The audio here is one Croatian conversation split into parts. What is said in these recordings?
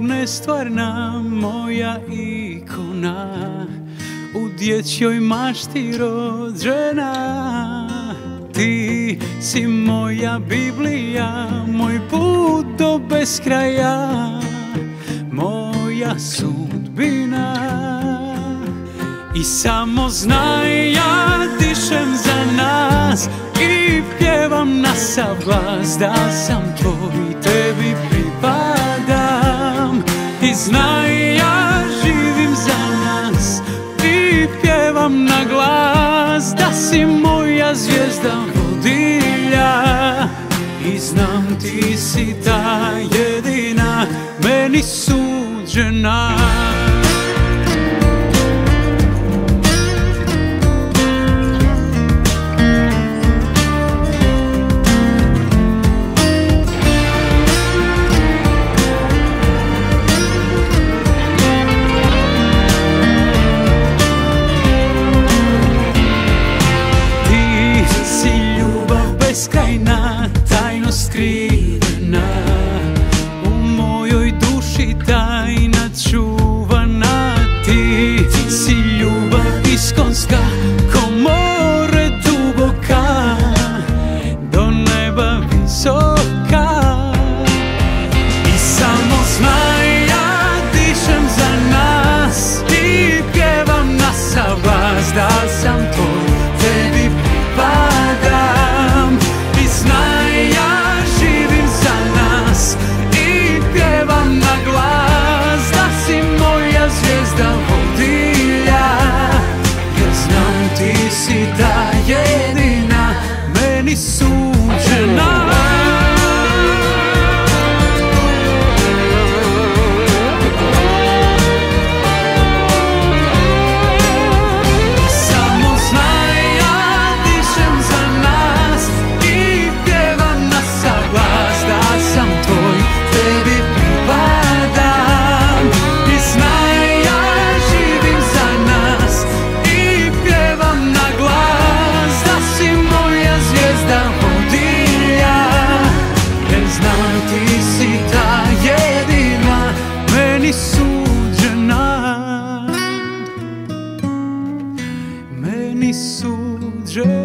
nestvarna moja ikona. U dječjoj mašti rođena. Ti si moja Biblija, moj put do beskraja. Moja sudbina. I samo znaj ja dišem za nas I pjevam na sav glas da sam tvoj znaj ja živim za nas I pjevam na glas da si moja zvijezda vodilja. I znam ti si ta jedina meni suđena beskrajna, tajno skrivena. U mojoj duši tajna ti si ta jedina Meni suđena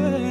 meni suđena